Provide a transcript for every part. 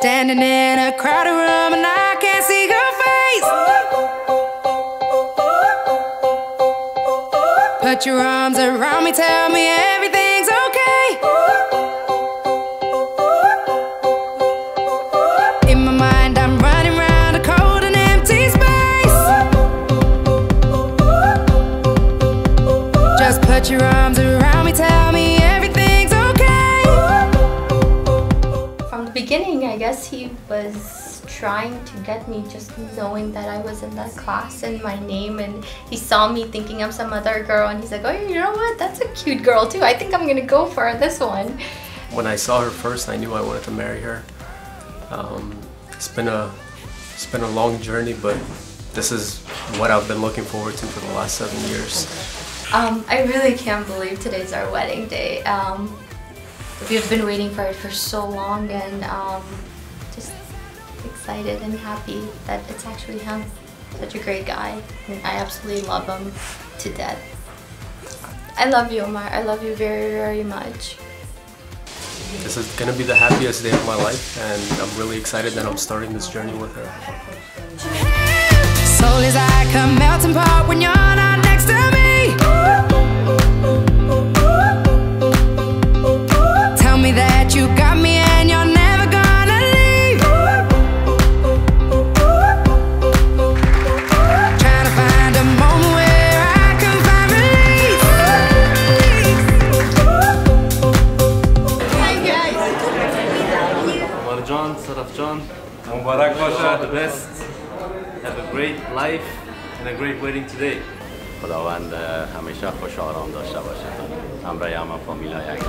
Standing in a crowded room and I can't see your face. Put your arms around me, tell me everything's okay. In my mind, I'm running round a cold and empty space. Just put your arms around was trying to get me just knowing that I was in that class and my name and he saw me thinking I'm some other girl and he's like, oh, you know what? That's a cute girl too. I think I'm gonna go for this one. When I saw her first, I knew I wanted to marry her. Um, it's been a it's been a long journey, but this is what I've been looking forward to for the last seven years. Um, I really can't believe today's our wedding day. Um, we've been waiting for it for so long and um, excited and happy that it's actually him. Such a great guy. And I absolutely love him to death. I love you, Omar. I love you very, very much. This is gonna be the happiest day of my life, and I'm really excited that I'm starting this journey with her. Sadaf John. Mubarak Basha. the best. Have a great life and a great wedding today. خداوند همیشه خوش آرام داشته باشه. همراه همه فامیلا یک.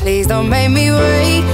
Please don't make me wait,